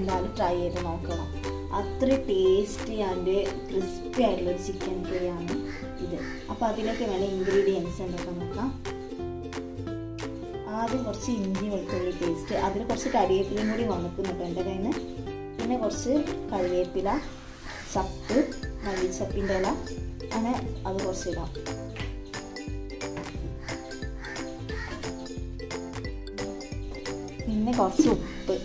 എന്തായാലും ട്രൈ ചെയ്ത് നോക്കണം. അത്ര ടേസ്റ്റി ആൻഡ് ക്രിസ്പി ആയിട്ടുള്ളൊരു ചിക്കൻ ഫ്രൈ ആണ് ഇത്. അപ്പോൾ അതിലേക്ക് വേണ്ട ഇൻഗ്രീഡിയൻസ് എന്തൊക്കെ നോക്കാം. ആദ്യം കുറച്ച് ഇഞ്ചി വെളുത്തുള്ളി പേസ്റ്റ് അതിൽ കുറച്ച് കറിവേപ്പിലയും കൂടി വന്നിക്കുന്നുണ്ട് എന്റെ കയ്യിൽ നിന്ന്. പിന്നെ കുറച്ച് കറിവേപ്പില ചപ്പ് മല്ലിച്ചപ്പിന്റെ ഇല. അങ്ങനെ അത് കുറച്ച് ഇടാം പിന്നെ കുറച്ച് ഉപ്പ്.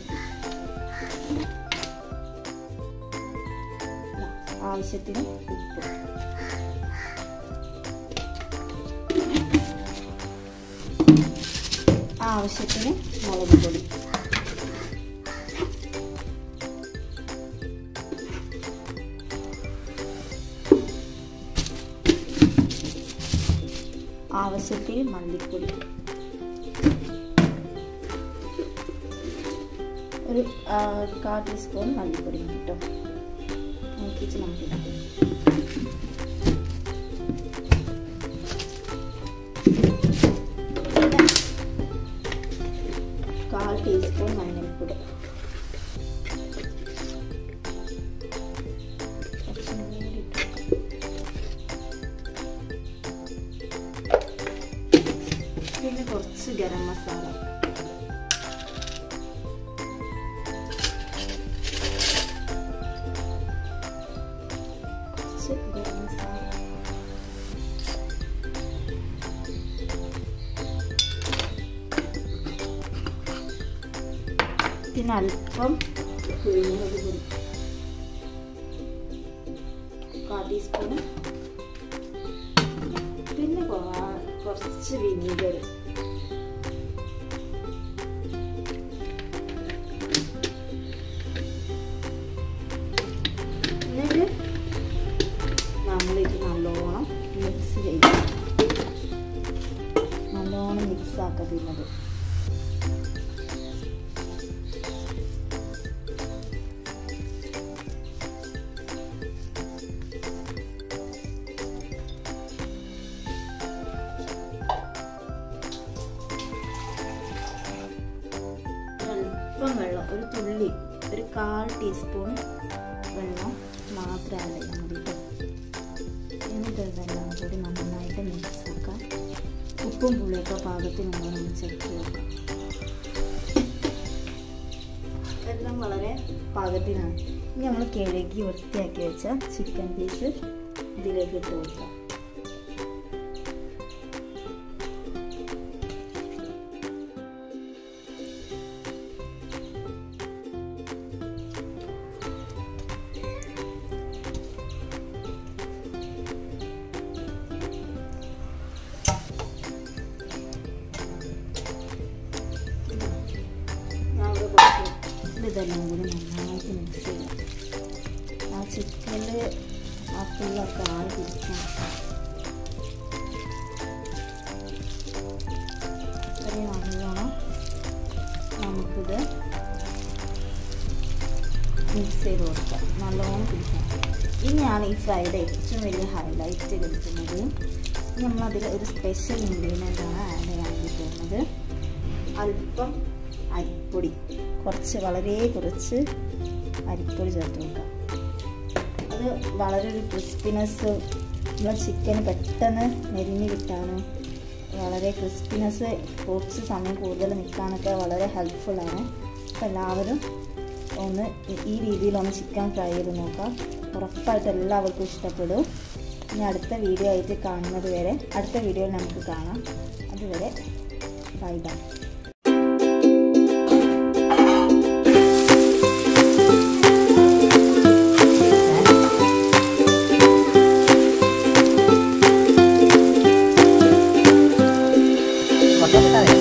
ആവശ്യത്തിന് ഉപ്പ് ആവശ്യത്തിന് മുളക് പൊടി. ആവശ്യത്തിന് മല്ലിപ്പൊടി. ഒരു കാൽ ടീസ്പൂൺ മല്ലിപ്പൊടി കേട്ടോ നോക്കിച്ച് നമുക്കിടാം കാൽ ടീസ്പൂൺ മഞ്ഞൾപ്പൊടി. പിന്നെ കുറച്ച് ഗരം മസാല പിന്നെ അല്പം കാൽ ടീസ്പൂണ് പിന്നെ കുറച്ച് വിനീഗർ. നമ്മളിത് നല്ലോണം മിക്സ് ചെയ്യും നല്ലോണം മിക്സ് ആക്കുന്നത് അല്പം വെള്ളം ഒരു തുള്ളി ഒരു കാൽ ടീസ്പൂൺ വെള്ളം മാത്രം ആഡ് ചെയ്താൽ മതി കേട്ടോ കൂടി നന്നായിട്ട് മിക്സ് ആക്കാം. ഉപ്പും പുളിയൊക്കെ പാകത്തിനുള്ള നമ്മൾ ചെക്ക് ചെയ്യാം എല്ലാം വളരെ പാകത്തിനാണ്. ഇനി നമ്മൾ കിഴക്കി വൃത്തിയാക്കി വെച്ച ചിക്കൻ പീസ് ഇതിലേക്ക് ഇട്ട് കൊടുക്കാം. ഇതെല്ലാം കൂടി നന്നായിട്ട് മിക്സ് ചെയ്യാം ആ ചിക്കനിൽ ആ പിടിക്കണം. ഒരു നല്ലോണം നമുക്കിത് മിക്സ് ചെയ്ത് കൊടുക്കാം. നല്ലോണം പിടിക്കണം. ഇനിയാണ് ഈ ഫ്രൈഡ് ഏറ്റവും വലിയ ഹൈലൈറ്റ് കിട്ടുന്നത് നമ്മളതിൽ ഒരു സ്പെഷ്യൽ ഇൻഗ്രീഡിയന്റ് ആണ് ആഡ് ചെയ്യാൻ പോകുന്നത് അല്പം അരിപ്പൊടി. കുറച്ച് വളരെ കുറച്ച് അരിപ്പൊടി ചേർത്ത് കൊടുക്കാം. അത് വളരെ ഒരു ക്രിസ്പിനെസ് നമ്മൾ ചിക്കൻ പെട്ടെന്ന് മെരിഞ്ഞ് കിട്ടാനും വളരെ ക്രിസ്പിനെസ് കുറച്ച് സമയം കൂടുതൽ നിൽക്കാനൊക്കെ വളരെ ഹെൽപ്ഫുള്ളാണ് അപ്പോൾ എല്ലാവരും ഒന്ന് ഈ രീതിയിലൊന്ന് ചിക്കൻ ഫ്രൈ ചെയ്ത് നോക്കാം. ഉറപ്പായിട്ട് എല്ലാവർക്കും ഇഷ്ടപ്പെടും. ഇനി അടുത്ത വീഡിയോ ആയിട്ട് കാണുന്നത് വരെ അടുത്ത വീഡിയോയിൽ നമുക്ക് കാണാം. അതുവരെ ബൈ ബൈ Gracias,